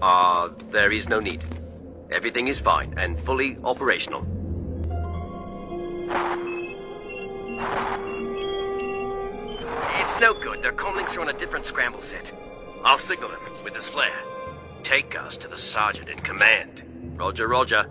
Uh, there is no need. Everything is fine and fully operational. It's no good. Their comlinks are on a different scramble set. I'll signal them with this flare. Take us to the sergeant in command. Roger, roger.